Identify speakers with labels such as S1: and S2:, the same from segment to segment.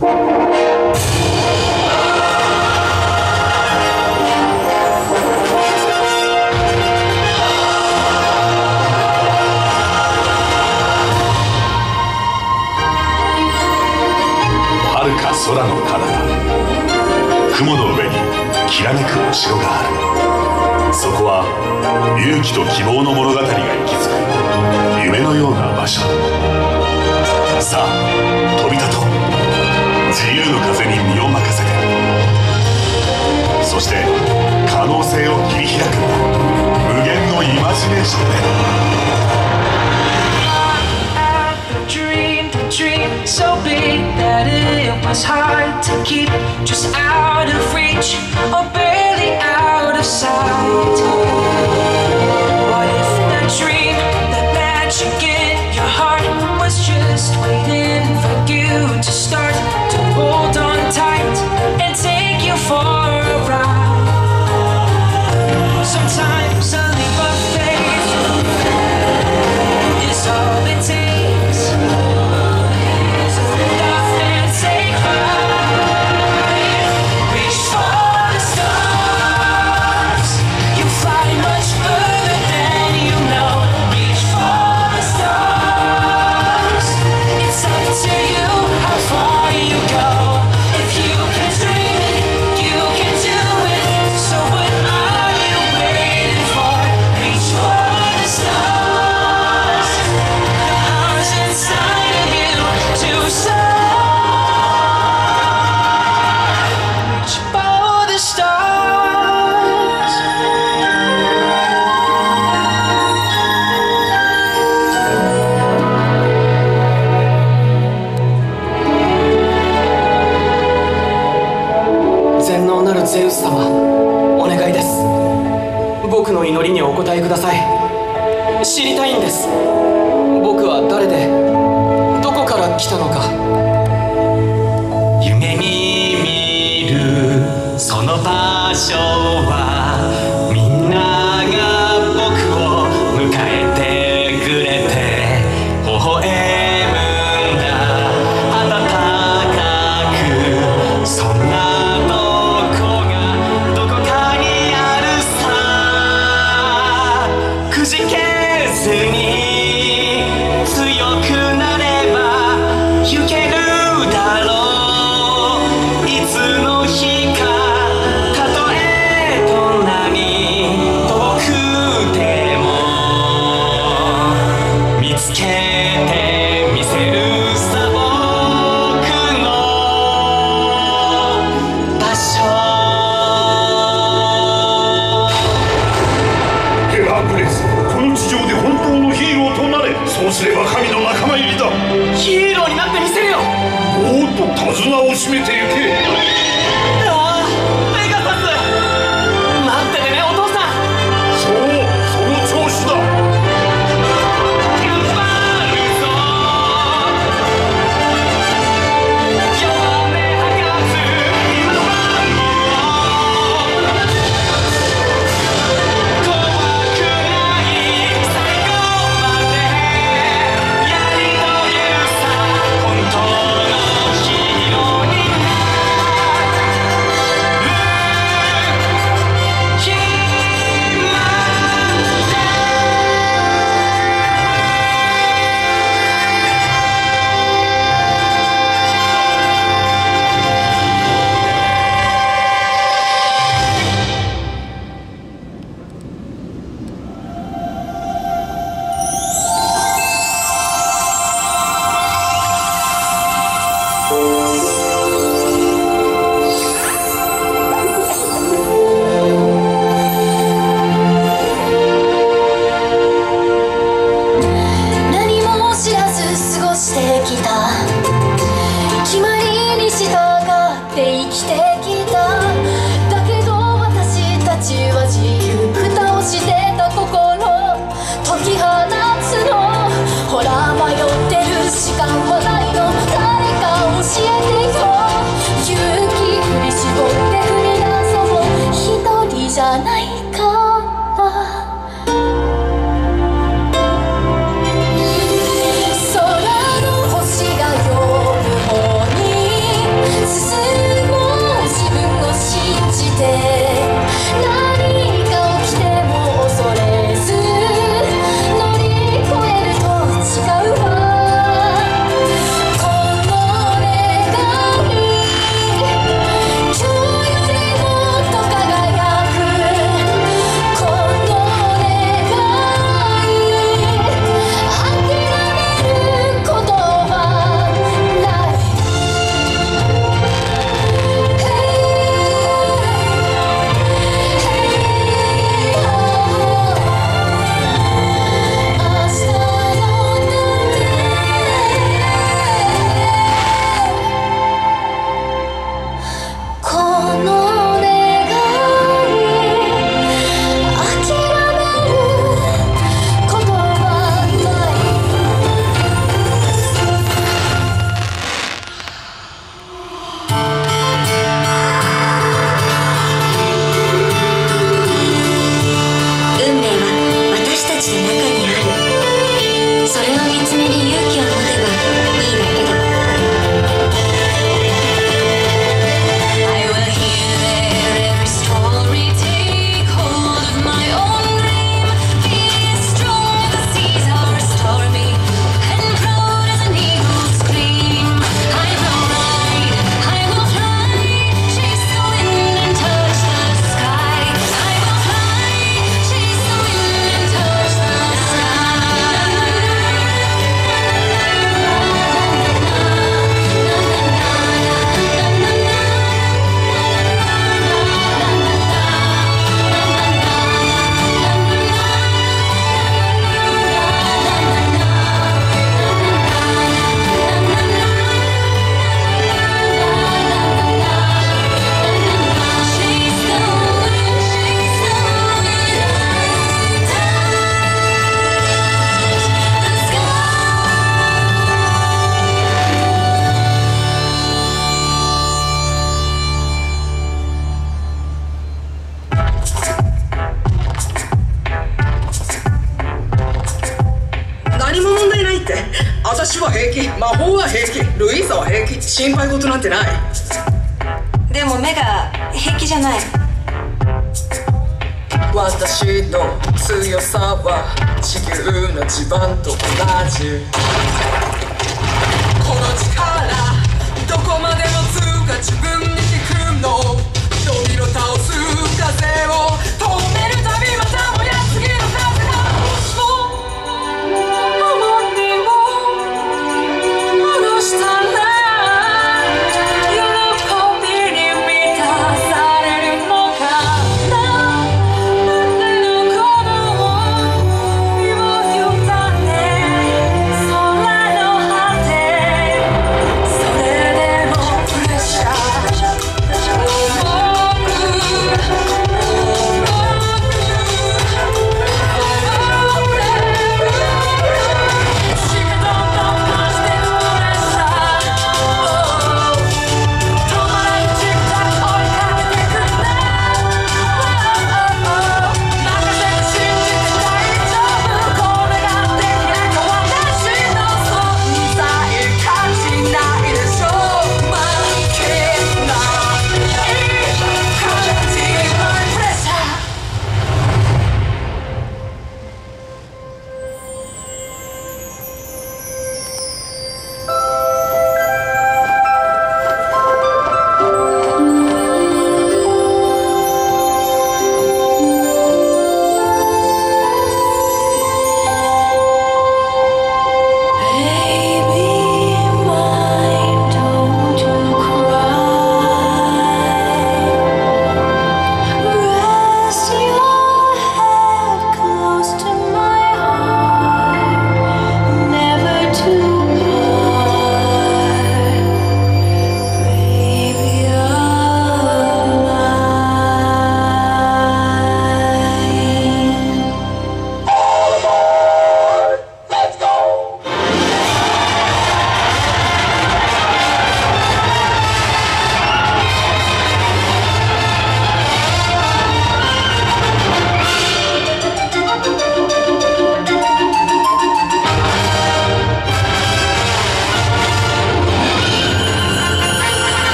S1: 空の彼方。雲の上にきらめくお城がある。そこは勇気と希望の物語が息づく。夢のような場所。さあの風に身を任せて。そして可能性を切り開く無限のイマジネーションで。
S2: う
S1: すれば神の仲間入りだ。
S3: ヒーローになってみせるよ。
S1: もっと手綱を締めてゆけ。きだ
S4: 心配事なんてない。
S5: でも目が平気じゃない。
S4: 私の強さは地球の地盤と同じ。この力どこまでも通過自分に効くの。倒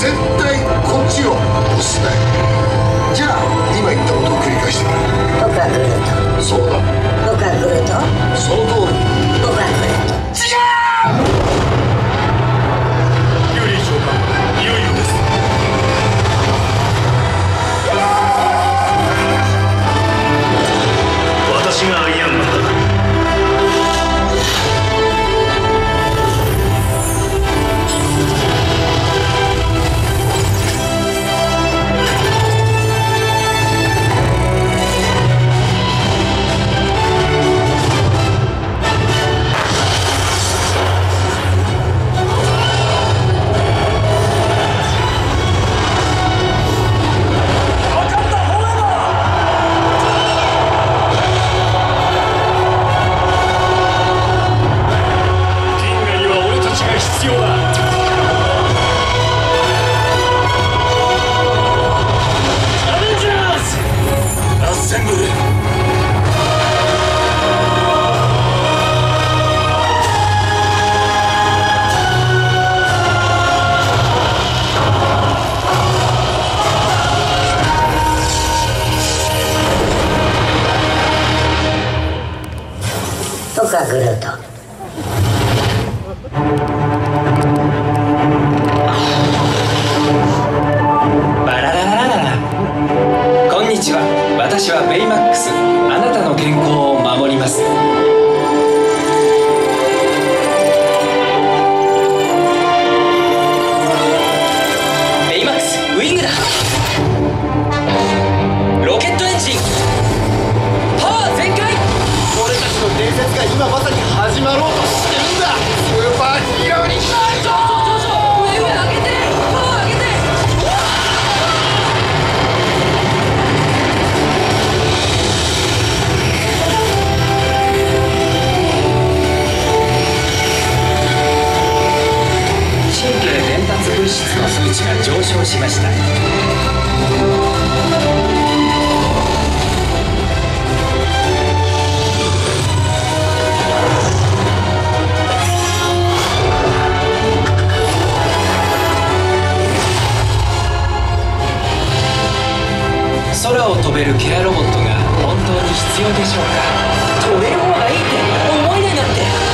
S6: 絶対こっちを押すなよ。じゃあ今言ったことを繰り返してみる
S7: 僕はグルート。
S6: そうだ。
S7: 僕はグルート。
S6: その通り。
S7: は
S6: ぐる
S3: と。飛べるケアロボットが本当に必要でしょうか？
S4: 飛べる方がいいって思えないなんて。